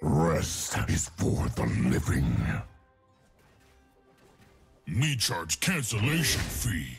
Rest is for the living. Me charge cancellation fee.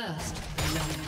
First, blood.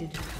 detected.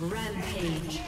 Rampage.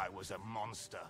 I was a monster.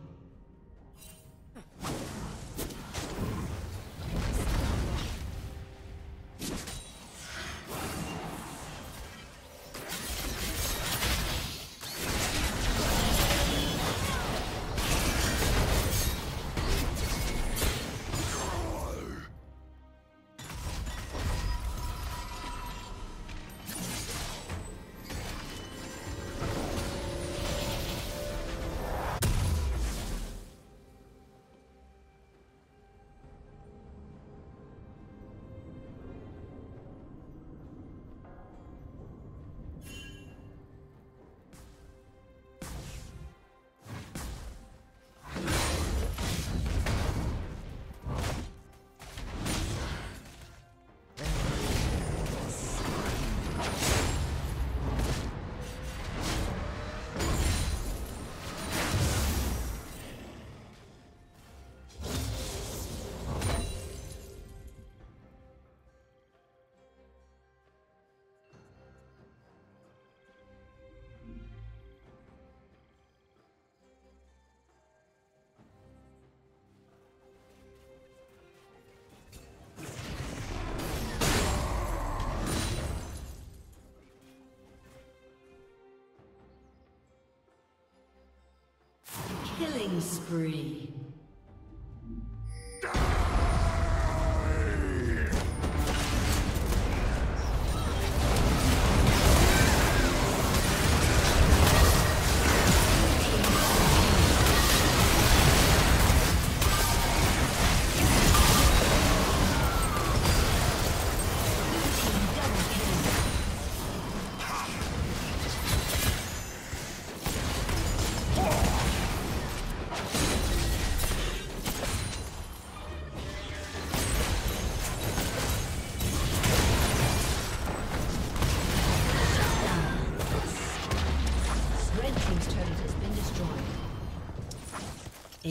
Killing spree.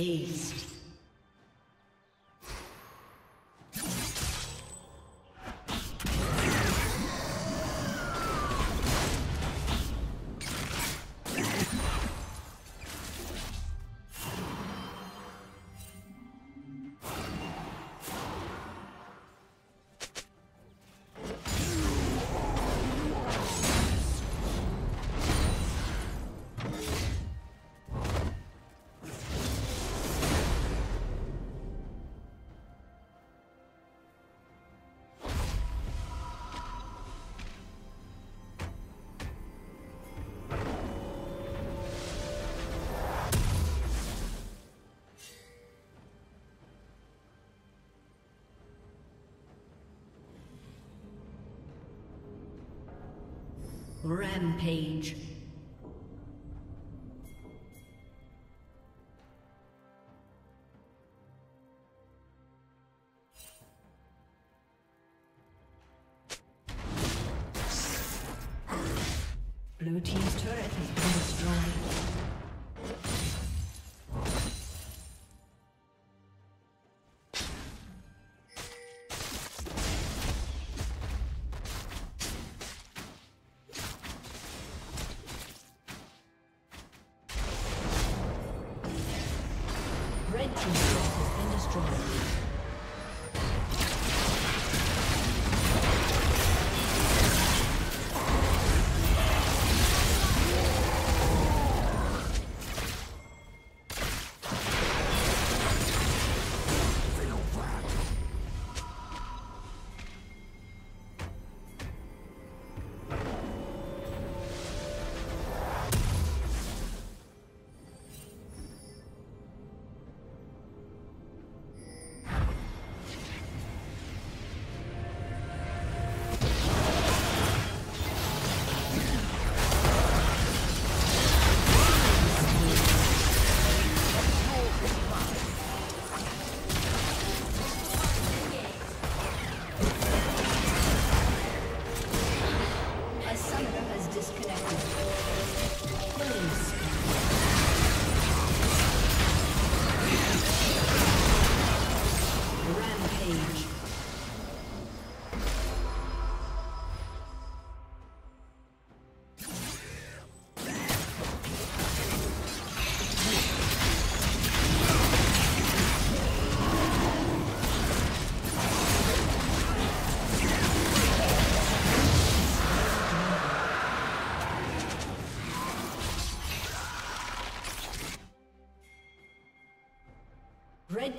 Aced. Rampage.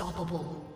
Unstoppable.